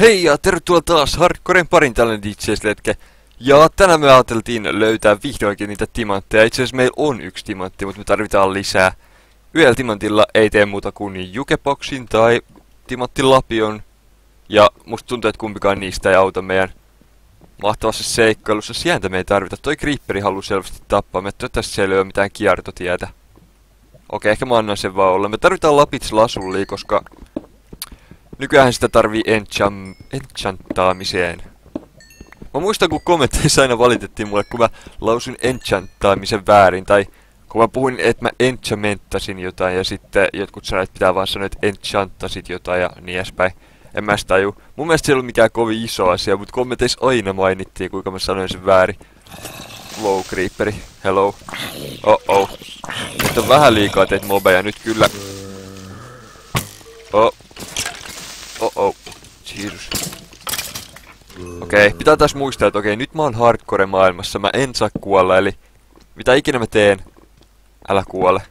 Hei ja tervetuloa taas Hardcoren parin tällainen DJ-letke. Ja tänään me ajateltiin löytää vihdoinkin niitä timantteja. Itse asiassa meillä on yksi timantti, mutta me tarvitaan lisää. Yhdellä timantilla ei tee muuta kuin Jukeboxin tai timanttilapion. Ja musta tuntuu, että kumpikaan niistä ei auta meidän mahtavassa seikkailussa. Sientä me ei tarvita. Toi Creeperi haluaa selvästi tappaa. Me siellä ei ole mitään kiertotietä. Okei, ehkä mä annan sen vaan olla. Me tarvitaan lapits lasullia, koska Nykyään sitä tarvii encham, enchantaamiseen. Mä muistan, kun kommenteissa aina valitettiin mulle, kun mä lausin enchantaamisen väärin, tai kun mä puhuin, että mä enchantmentasin jotain, ja sitten jotkut sanoivat, että pitää vaan sanoa, että enchantasit jotain, ja niin edespäin. En mä sitä taju. Mun mielestä se ei ollut mikään kovin iso asia, mutta kommenteissa aina mainittiin, kuinka mä sanoin sen väärin. Wow, creeperi. Hello. Oh oh. Nyt on vähän liikaa teet mobeja nyt kyllä. Oh. Oh oh. Jeesus. Okei, okay, pitää taas muistaa, että okei, okay, nyt mä oon hardcore maailmassa, mä en saa kuolla, eli mitä ikinä mä teen, älä kuole.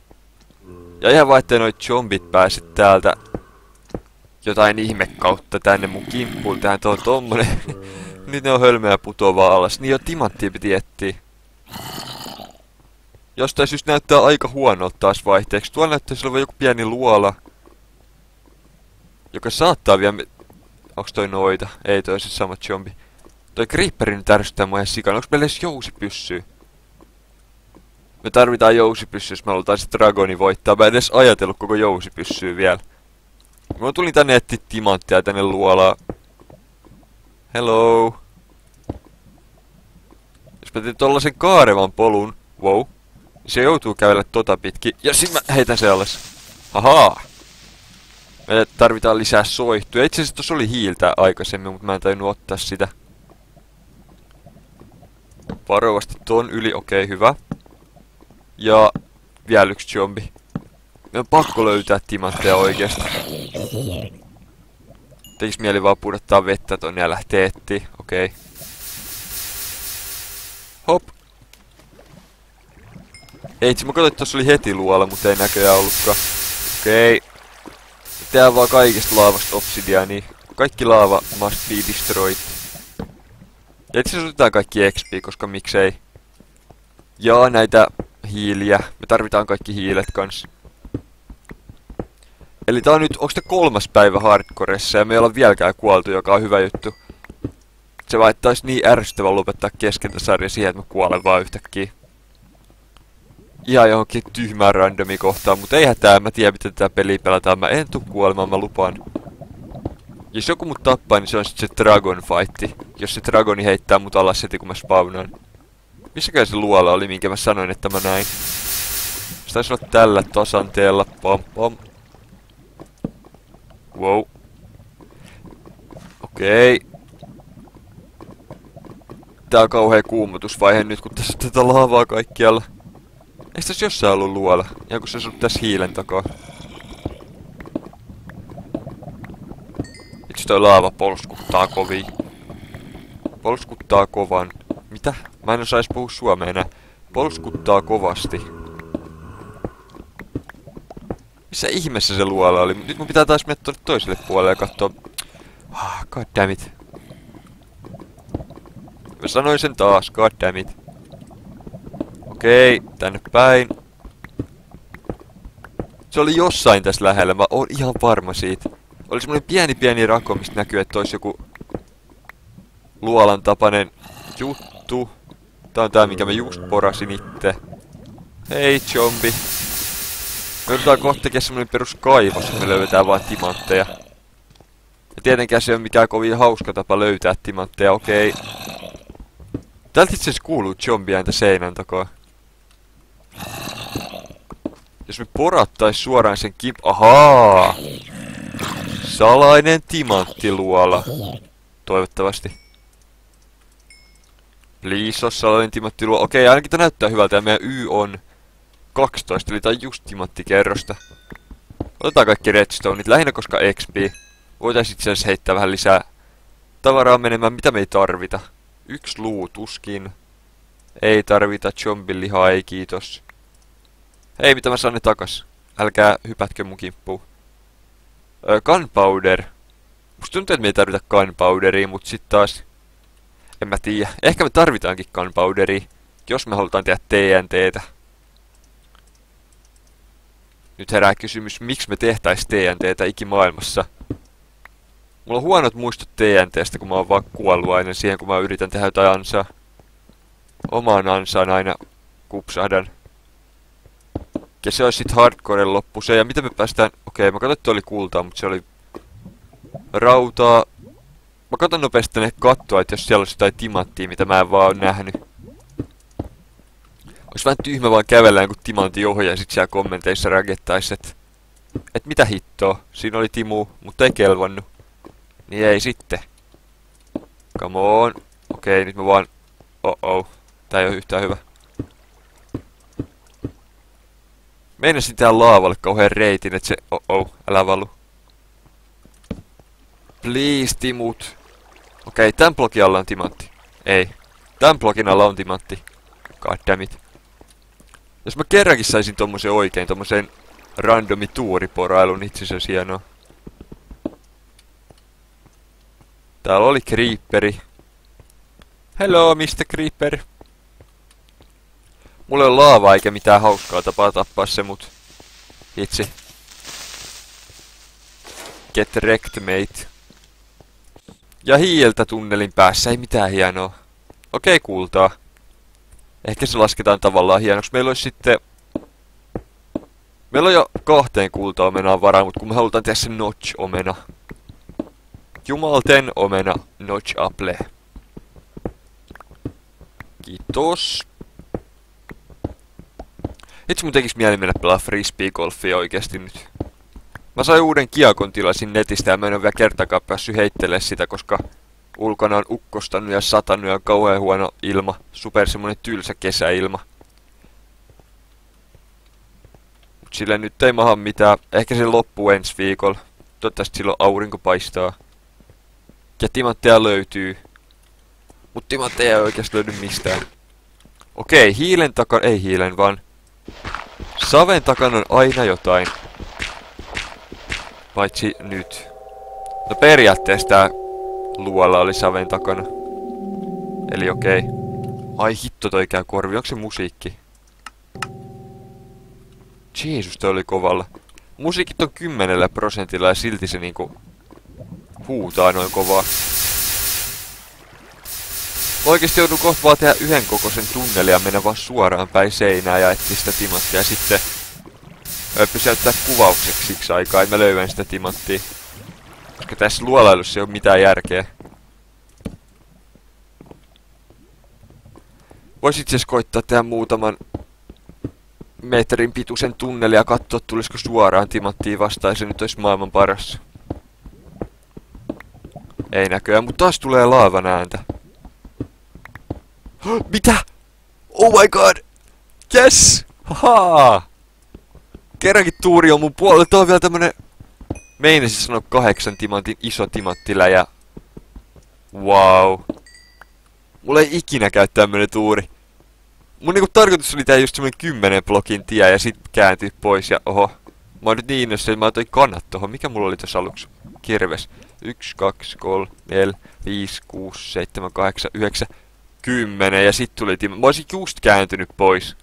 Ja ihan vaan, ettei noit zombit pääse täältä jotain ihme kautta tänne mun kimppuun, tähän tuo tommonen. nyt ne on hölmöä putoavaa alas. Niin jo timanttia piti etsiä. Jostain syystä näyttää aika huonolta taas vaihteeksi. Tuolla näyttäisi olevan joku pieni luola. Joka saattaa vielä... Onks toi noita? Ei toi se sama zombi. Toi Creeperi nyt ärsyttää mua ihan sikana. Onks meillä edes jousipyssyy? Me tarvitaan jousipyssyä, jos me halutaan sit Dragoni voittaa. Mä en edes ajatellut koko jousipyssyä vielä. Mä tulin tänne etti timanttia tänne luolaa. Hello. Jos mä teen tollasen kaarevan polun, wow, niin se joutuu kävellä tota pitkin. Ja sit mä heitän se alas. Ahaa. Me tarvitaan lisää soihtuja. Itse asiassa tossa oli hiiltä aikaisemmin, mutta mä en tajunnut ottaa sitä. Varovasti ton yli, okei okay, hyvä. Ja vielä yksi zombi. Me on pakko löytää timantteja oikeesti. Tekis mieli vaan pudottaa vettä tonne ja lähtee. Okei. Okay. Hop. Ei, itse mä katsoin, että tossa oli heti luola, mutta ei näköjään ollutkaan. Okei. Okay. Tehdään vaan kaikista laavasta obsidiania. Kaikki laava must be destroyed. Ja itse asiassa otetaan kaikki XP, koska miksei. Ja näitä hiiliä. Me tarvitaan kaikki hiilet kans. Eli tää on nyt, tää kolmas päivä hardcoressa ja me ei olla vieläkään kuoltu, joka on hyvä juttu. Se vaittaisi niin ärsyttävä lopettaa keskeltä sarja siihen, että mä kuolen vaan yhtäkkiä. Ihan johonkin tyhmään randomi kohtaan, mutta ei hätää, mä tiedän miten tätä peliä pelataan, mä en tuu kuolemaan, mä lupaan. Jos joku mut tappaa, niin se on sit se Dragon Fight. Jos se Dragoni heittää mut alas heti kun mä spawnaan. Missäkään se luola oli, minkä mä sanoin, että mä näin? Se taisi olla tällä tasanteella. Pom pom. Wow. Okei. Okay. Tää on kauhea kuumutusvaihe nyt, kun tässä tätä laavaa kaikkialla. Eikö tässä jossain ollut luola? Ja kun se on tässä hiilen takaa. Itse toi laava polskuttaa kovin. Polskuttaa kovan. Mitä? Mä en osais puhua suomea enää. Polskuttaa kovasti. Missä ihmeessä se luola oli? Nyt mun pitää taas mennä toiselle puolelle ja katsoa... Ah, goddammit. Mä sanoin sen taas, goddammit. Okei, tänne päin. Se oli jossain tässä lähellä, mä oon ihan varma siitä. Oli semmonen pieni pieni rako, mistä näkyy, että olisi joku luolan tapainen juttu. Tää on tää, mikä mä just porasin itse. Hei, zombi. Me yritetään kohta tekee semmonen perus kaivos, me löydetään vaan timantteja. Ja tietenkään se on mikään kovin hauska tapa löytää timantteja, okei. Täältä itse asiassa kuuluu zombiääntä seinän takaa. Jos me porattais suoraan sen kip... Ahaa! Salainen timanttiluola. Toivottavasti. Please, os salainen timanttiluola. Okei, ainakin tää näyttää hyvältä ja meidän Y on 12, eli tää just timanttikerrosta. Otetaan kaikki redstoneit, lähinnä koska XP. Voitais itse asiassa heittää vähän lisää tavaraa menemään, mitä me ei tarvita. Yksi luutuskin. Ei tarvita zombilihaa, ei kiitos. Hei, mitä mä saan ne takas? Älkää hypätkö mun kimppuun. Öö, gunpowder. Musta tuntuu, että me ei tarvita gunpowderia, mut sit taas... En mä tiedä. Ehkä me tarvitaankin gunpowderia, jos me halutaan tehdä TNTtä. Nyt herää kysymys, miksi me tehtäis TNTtä ikimaailmassa. Mulla on huonot muistot TNTstä, kun mä oon vaan kuollut aina siihen, kun mä yritän tehdä jotain ansaa. Omaan ansaan aina kupsahdan. Ja se olisi sit hardcoren loppu se. Ja miten me päästään... Okei, mä katsoin, että oli kultaa, mutta se oli... Rautaa. Mä katson nopeasti tänne kattoa, että jos siellä olisi jotain timanttia, mitä mä en vaan oo nähnyt. Ois vähän tyhmä vaan kävellään, kun timantti ohjaa sit siellä kommenteissa ragettais, et... Et mitä hittoa? Siinä oli Timu, mutta ei kelvannut. Niin ei sitten. Come on. Okei, nyt mä vaan... Oh oh. Tää ei oo yhtään hyvä. Meinasin tää laavalle kauhean reitin, et se... Oh oh, älä valu. Please, Timut. Okei, tän blogin alla on timantti. Ei. Tän blogin alla on timantti. Goddammit. Jos mä kerrankin saisin tommosen oikein, tommosen randomi tuuriporailun, itse asiassa hienoa. Täällä oli Creeperi. Hello, Mr. Creeper. Mulla ei ole laavaa eikä mitään hauskaa tapaa tappaa se mut. Itse. Get wrecked, mate. Ja hiiltä tunnelin päässä, ei mitään hienoa. Okei, kultaa. Ehkä se lasketaan tavallaan hienoksi. Meillä olisi sitten... Meillä on jo kahteen kulta-omenaan varaa, mutta kun me halutaan tehdä se notch-omena. Jumalten omena notch apple. Kiitos. Itse mun tekis mieli mennä pelaa frisbee-golfia oikeesti nyt. Mä sain uuden kiakon tilasin netistä ja mä en oo vielä kertakaan päässyt heittelee sitä, koska ulkona on ukkostanut ja satanut ja kauhean huono ilma. Super semmonen tylsä kesäilma. Mut sille nyt ei maha mitään. Ehkä se loppuu ensi viikolla. Toivottavasti silloin aurinko paistaa. Ja timantteja löytyy. Mut timantteja ei oikeesti löydy mistään. Okei, hiilen takana, ei hiilen vaan. Saven takana on aina jotain. Paitsi nyt. No periaatteessa tää luola oli saven takana. Eli okei. Okay. Ai hitto toi käy korvi, onko se musiikki? Jeesus, toi oli kovalla. Musiikit on kymmenellä prosentilla ja silti se niinku huutaa noin kovaa. Mä oikeesti joudun kohta vaan tehdä yhden kokoisen tunnelin ja mennä vaan suoraan päin seinää ja etsiä sitä timanttia ja sitten pysäyttää kuvaukseksi siksi aikaa, että mä löydän sitä timanttia. Koska tässä luolailussa ei ole mitään järkeä. Vois itse koittaa tehdä muutaman metrin pituisen tunneli ja katsoa tulisiko suoraan timanttiin vastaan ja se nyt olisi maailman paras. Ei näköjään, mutta taas tulee laavan ääntä. Mitä? Oh my god! Yes! Haha! Kerrankin tuuri on mun puolella. Tuo on vielä tämmönen... Meinasin sanoa kahdeksan timantin iso timanttiläjä. Wow. Mulla ei ikinä käy tämmönen tuuri. Mun niinku tarkoitus oli tää just semmonen kymmenen blokin tie ja sit kääntyy pois ja oho. Mä oon nyt niin innossa, että mä otoin kannat tohon. Mikä mulla oli tässä aluksi? Kirves. 1, 2, 3, 4, 5, 6, 7, 8, 9, 10 ja sit tuli Timo. Mä oisin just kääntynyt pois.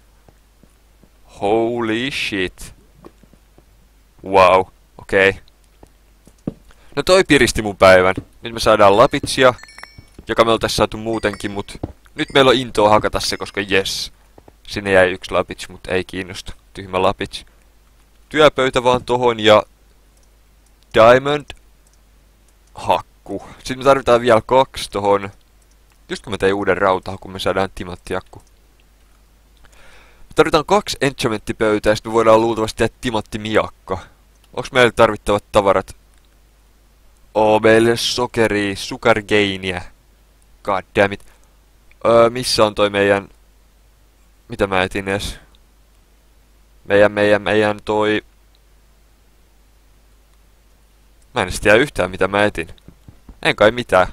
Holy shit. Wow, okei. Okay. No toi piristi mun päivän. Nyt me saadaan lapitsia, joka me oltais saatu muutenkin, mut nyt meillä on intoa hakata se, koska yes. Sinne jäi yksi lapits, mut ei kiinnosta. Tyhmä lapits. Työpöytä vaan tohon ja Diamond hakku. Sitten me tarvitaan vielä kaksi tohon. Just kun mä tein uuden rautahakun, me saadaan timanttiakku. Me tarvitaan kaksi enchantmentipöytää, ja sitten me voidaan luultavasti tehdä timanttimiakka. Onks meillä tarvittavat tavarat? Oo, meille sokeri, sugargainia. God damn it. Öö, missä on toi meidän... Mitä mä etin edes? Meidän, meidän, meidän toi... Mä en tiedä yhtään mitä mä etin. En kai mitään.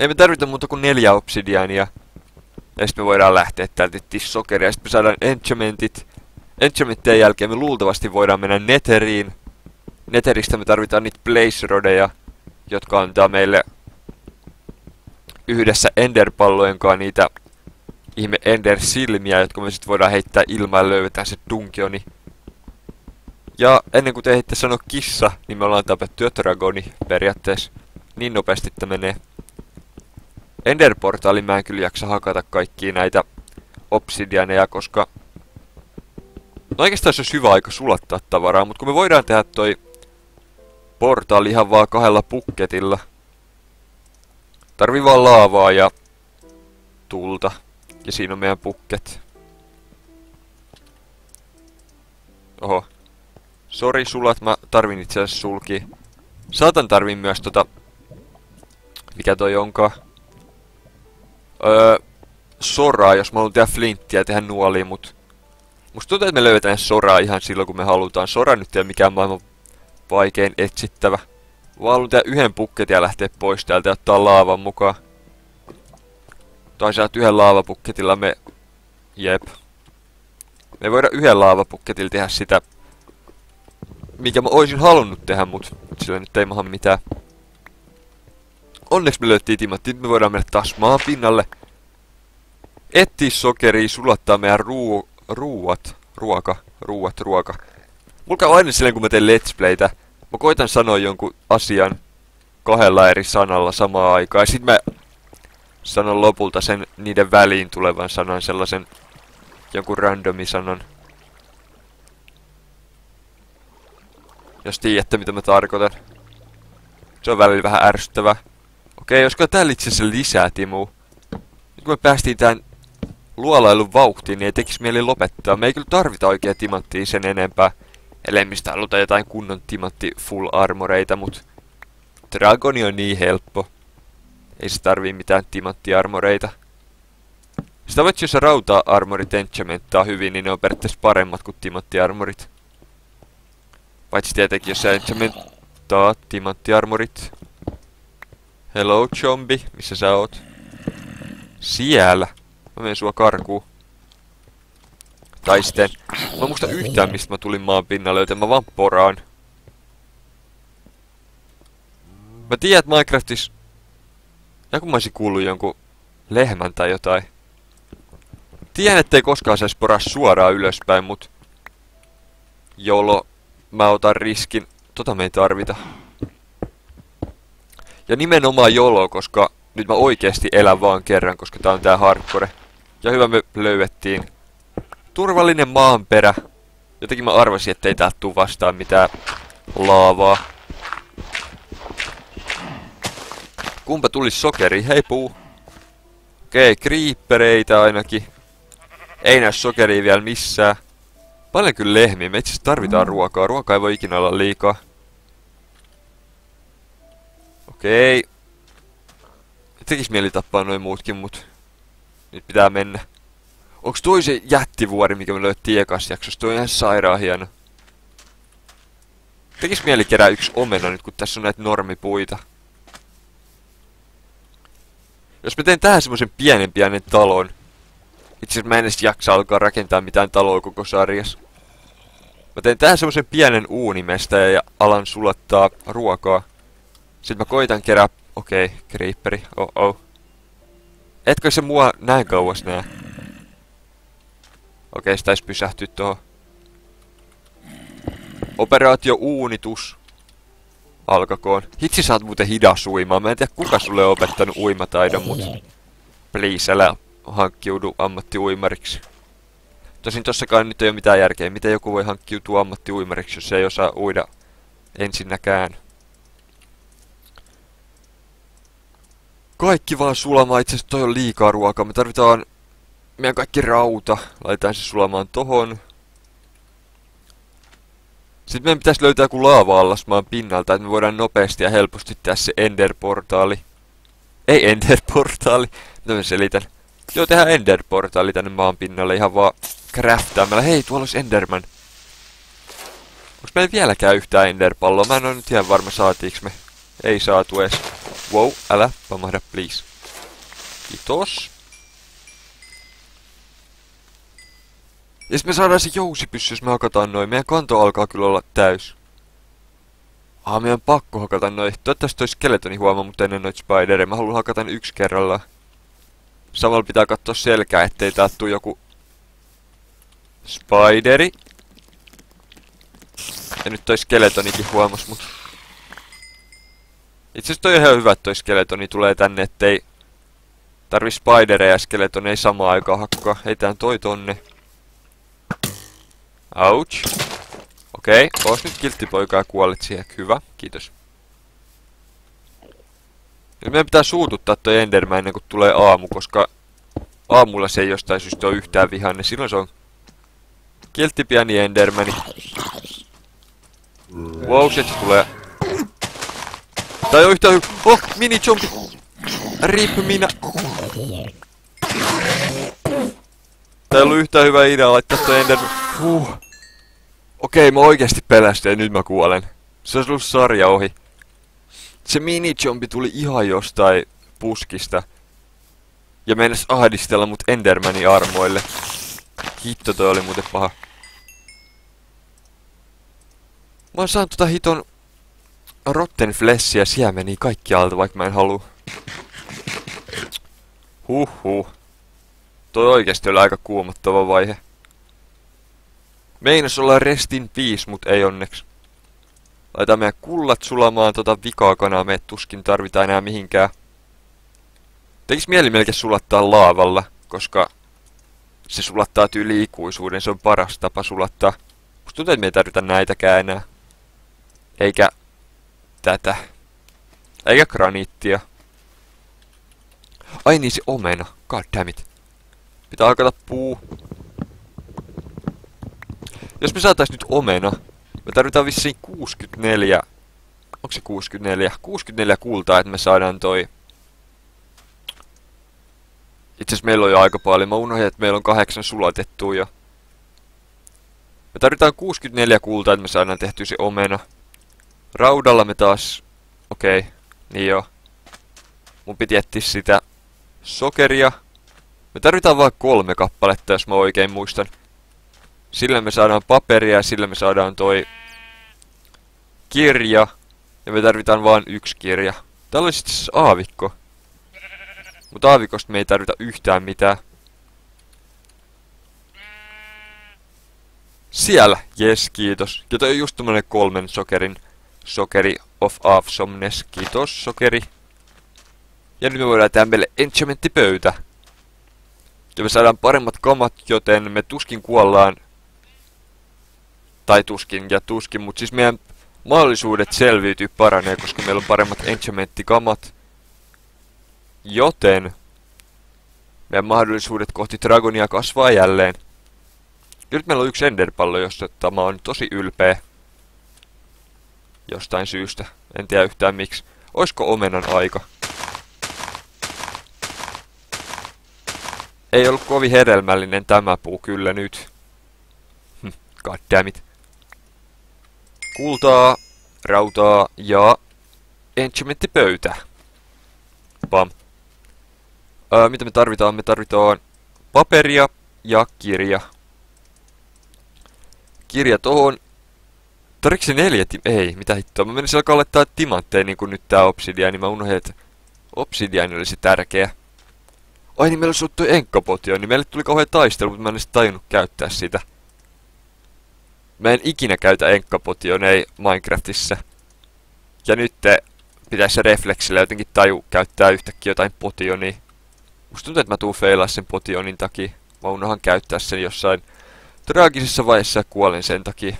Ei me tarvita muuta kuin neljä obsidiania. Ja sitten me voidaan lähteä täältä sokeria. Ja sitten me saadaan enchantmentit. Enchantmentien jälkeen me luultavasti voidaan mennä Netheriin. Netheristä me tarvitaan niitä blaze rodeja. jotka antaa meille yhdessä Enderpallojen kanssa niitä ihme Ender-silmiä, jotka me sitten voidaan heittää ilmaan ja löydetään se dunkioni. Ja ennen kuin te ehditte sanoa kissa, niin me ollaan tapettu jo dragoni periaatteessa. Niin nopeasti että menee. Enderportaalin mä en kyllä jaksa hakata kaikkia näitä obsidianeja, koska... No oikeastaan se olisi hyvä aika sulattaa tavaraa, mutta kun me voidaan tehdä toi portaali ihan vaan kahdella pukketilla. Tarvii vaan laavaa ja tulta. Ja siinä on meidän pukket. Oho. Sori sulat, mä tarvin itse asiassa sulki. Saatan tarvin myös tota... Mikä toi onkaan? Öö, soraa, jos mä haluan tehdä flinttiä ja tehdä nuolia, mut... Musta tuntuu, että me löydetään soraa ihan silloin, kun me halutaan. Sora nyt ei ole mikään maailman vaikein etsittävä. Vaan haluan tehdä yhden pukketin ja lähteä pois täältä ja ottaa laavan mukaan. Toisaalta yhden laavapukketilla me... Jep. Me voidaan yhden laavapukketilla tehdä sitä, mikä mä oisin halunnut tehdä, mut sillä nyt ei maha mitään. Onneksi me löyttiin timatti, nyt me voidaan mennä taas maan pinnalle. Etsiä sokeria, sulattaa meidän ruu... ruuat. Ruoka. Ruuat, ruoka. Mulla käy aina silleen, kun mä teen let's playtä. Mä koitan sanoa jonkun asian kahdella eri sanalla samaan aikaan. Ja sit mä sanon lopulta sen niiden väliin tulevan sanan, sellaisen jonkun randomi sanan. Jos tiedätte mitä mä tarkoitan. Se on välillä vähän ärsyttävää. Okei, josko täällä itse asiassa lisää Timu. Nyt kun me päästiin tän luolailun vauhtiin, niin ei tekis mieli lopettaa. Me ei kyllä tarvita oikea timanttia sen enempää. Ellei mistä haluta jotain kunnon timatti full armoreita, mut... Dragoni on niin helppo. Ei se tarvii mitään timanttiarmoreita. Sitä voit jos rauta-armorit enchamenttaa hyvin, niin ne on periaatteessa paremmat kuin timanttiarmorit. Paitsi tietenkin, jos sä enchamenttaa timanttiarmorit. Hello, zombi. Missä sä oot? Siellä. Mä menen sua karkuun. Tai sitten... Mä muista yhtään, mistä mä tulin maan pinnalle, joten mä vaan poraan. Mä tiedän, että Minecraftissa... Joku mä olisin kuullut jonkun lehmän tai jotain. Tiedän, ettei koskaan saisi poraa suoraan ylöspäin, mut... Jolo, mä otan riskin. Tota me ei tarvita. Ja nimenomaan jolo, koska nyt mä oikeesti elän vaan kerran, koska tää on tää hardcore. Ja hyvä me löydettiin turvallinen maanperä. Jotenkin mä arvasin, ettei täältä tuu vastaan mitään laavaa. Kumpa tulisi sokeri? Hei puu. Okei, kriippereitä ainakin. Ei näy sokeria vielä missään. Paljon kyllä lehmiä. Me itse tarvitaan ruokaa. Ruokaa ei voi ikinä olla liikaa. Okei. Tekis mieli tappaa noin muutkin, mut... Nyt pitää mennä. Onks toi se jättivuori, mikä me löyttiin ekas jaksossa? Toi on ihan sairaan hieno. Tekis mieli kerää yksi omena nyt, kun tässä on näitä normipuita. Jos mä teen tähän semmosen pienen pienen talon. Itse mä en edes jaksa alkaa rakentaa mitään taloa koko sarjas. Mä teen tähän semmosen pienen uunimesta ja alan sulattaa ruokaa. Sitten mä koitan kerää... Okei, okay, creeperi. Oh oh. Etkö se mua näin kauas nää? Okei, sitä edes pysähtyä tuohon. Operaatio uunitus. Alkakoon. Hitsi sä oot muuten hidas uimaan. Mä en tiedä kuka sulle on opettanut uimataidon, mut... Please, älä hankkiudu ammattiuimariksi. Tosin tossakaan nyt ei ole mitään järkeä. Miten joku voi hankkiutua ammattiuimariksi, jos ei osaa uida ensinnäkään? Kaikki vaan sulamaan. Itse asiassa toi on liikaa ruokaa. Me tarvitaan meidän kaikki rauta. Laitetaan se sulamaan tohon. Sitten meidän pitäisi löytää joku laava-allas maan pinnalta, että me voidaan nopeasti ja helposti tehdä se Ender-portaali. Ei Ender-portaali, mitä mä selitän. Joo, tehdään Ender-portaali tänne maan pinnalle ihan vaan craftaamalla. Hei, tuolla olisi Enderman. Onks meillä vieläkään yhtään Enderpalloa? Mä en ole nyt ihan varma saatiiks me. Ei saatu edes. Wow, älä pamahda please. Kiitos. Ja me saadaan se jousipyssy, jos me hakataan noin. Meidän kanto alkaa kyllä olla täys. Ah, meidän pakko hakata noin. Toivottavasti toi skeletoni huomaa, mutta ennen noit spidereja. Mä haluan hakata yksi kerralla. Samalla pitää katsoa selkää, ettei tää tuu joku... Spideri. Ja nyt toi skeletonikin huomas mut. Itse asiassa toi on ihan hyvä, että toi skeletoni tulee tänne, ettei tarvi spidereja ja skeletoneja samaan aikaan hakkaa. Heitään toi tonne. Ouch. Okei, okay, oos nyt kilttipoika ja kuollit siihen. Hyvä, kiitos. Nyt meidän pitää suututtaa toi Enderman ennen kuin tulee aamu, koska aamulla se ei jostain syystä ole yhtään vihanne. Silloin se on kiltti pieni Endermani. Wow, se tulee. Tai on yhtään hyvä. Oh, mini jumpi. Rip minä. Tää ei ollut yhtään hyvä idea laittaa toi Enderman. Huh. Okei, mä oikeesti pelästyin ja nyt mä kuolen. Se olisi ollut sarja ohi. Se mini-jompi tuli ihan jostain puskista. Ja meinas ahdistella mut Endermanin armoille. Hitto toi oli muuten paha. Mä oon saanut tota hiton rotten flessia siemeniä kaikkialta, vaikka mä en halua. Huhhuh. Toi oikeesti oli aika kuumottava vaihe. Meinas olla restin piis, mut ei onneksi. Laita meidän kullat sulamaan tota vikaa kanaa, me tuskin tarvitaan enää mihinkään. Tekis mieli melkein sulattaa laavalla, koska se sulattaa tyyli ikuisuuden, se on paras tapa sulattaa. Musta tuntuu, että me ei tarvita näitäkään enää. Eikä tätä. Eikä graniittia. Ai niin se omena. God damn it. Pitää hakata puu. Jos me saatais nyt omena, me tarvitaan vissiin 64... Onko se 64? 64 kultaa, että me saadaan toi... Itse asiassa meillä on jo aika paljon. Mä unohdin, että meillä on kahdeksan sulatettua jo. Me tarvitaan 64 kultaa, että me saadaan tehtyä se omena. Raudalla me taas... Okei, okay. niin joo. Mun piti etsiä sitä sokeria. Me tarvitaan vain kolme kappaletta, jos mä oikein muistan. Sillä me saadaan paperia ja sillä me saadaan toi kirja. Ja me tarvitaan vain yksi kirja. Täällä olisi siis aavikko. Mutta aavikosta me ei tarvita yhtään mitään. Siellä, jes, kiitos. Ja toi on just tämmönen kolmen sokerin sokeri of awesomeness. Kiitos, sokeri. Ja nyt me voidaan tehdä meille enchantmentipöytä. Ja me saadaan paremmat kamat, joten me tuskin kuollaan tai tuskin ja tuskin, mutta siis meidän mahdollisuudet selviytyä paranee, koska meillä on paremmat enchantmenttikamat. Joten meidän mahdollisuudet kohti Dragonia kasvaa jälleen. Ja nyt meillä on yksi enderpallo, josta tämä on tosi ylpeä. Jostain syystä. En tiedä yhtään miksi. Oisko omenan aika? Ei ollut kovin hedelmällinen tämä puu kyllä nyt. Hm, goddammit kultaa, rautaa ja enchantmenttipöytä. Pam. Öö, mitä me tarvitaan? Me tarvitaan paperia ja kirja. Kirja tohon. Tarvitsi se neljä Ei, mitä hittoa. Mä menisin alkaa laittaa timantteja niin kuin nyt tää obsidiani. Mä unohdin, että obsidiani olisi tärkeä. Ai niin, meillä olisi ollut toi enkkapotio, niin meille tuli kauhean taistelu, mutta mä en edes tajunnut käyttää sitä. Mä en ikinä käytä enkkapotionei Minecraftissa. Ja nyt pitäisi refleksillä jotenkin taju käyttää yhtäkkiä jotain potionia. Musta tuntuu, että mä tuun feilaa sen potionin takia. Mä unohan käyttää sen jossain traagisessa vaiheessa ja kuolen sen takia.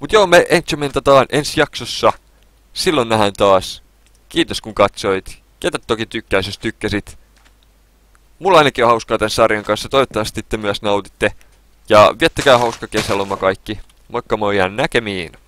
Mut joo, me enchantmentataan ensi jaksossa. Silloin nähdään taas. Kiitos kun katsoit. Ketä toki tykkäis, jos tykkäsit. Mulla ainakin on hauskaa tämän sarjan kanssa. Toivottavasti te myös nautitte. Ja viettäkää hauska kesäloma kaikki. Moikka moi ja näkemiin!